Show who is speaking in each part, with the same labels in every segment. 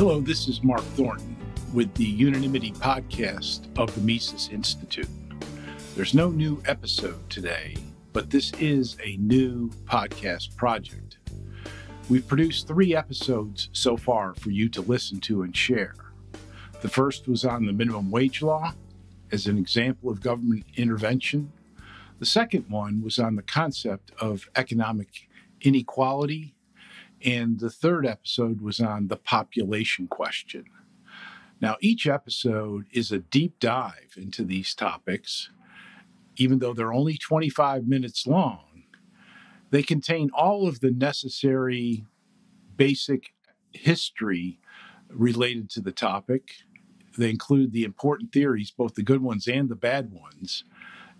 Speaker 1: Hello, this is Mark Thornton with the Unanimity podcast of the Mises Institute. There's no new episode today, but this is a new podcast project. We've produced three episodes so far for you to listen to and share. The first was on the minimum wage law as an example of government intervention. The second one was on the concept of economic inequality. And the third episode was on the population question. Now, each episode is a deep dive into these topics. Even though they're only 25 minutes long, they contain all of the necessary basic history related to the topic. They include the important theories, both the good ones and the bad ones,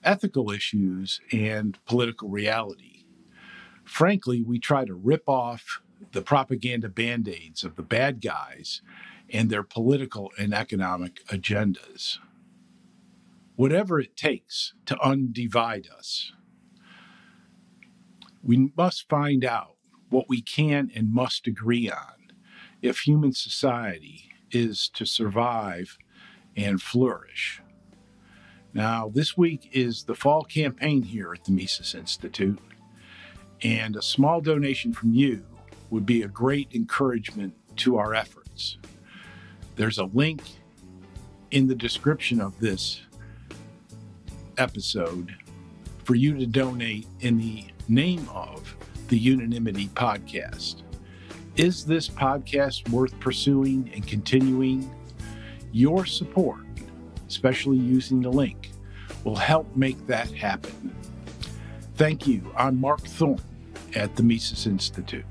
Speaker 1: ethical issues, and political reality. Frankly, we try to rip off the propaganda band aids of the bad guys and their political and economic agendas. Whatever it takes to undivide us, we must find out what we can and must agree on if human society is to survive and flourish. Now, this week is the fall campaign here at the Mises Institute, and a small donation from you would be a great encouragement to our efforts. There's a link in the description of this episode for you to donate in the name of the Unanimity Podcast. Is this podcast worth pursuing and continuing? Your support, especially using the link, will help make that happen. Thank you. I'm Mark Thornton at the Mises Institute.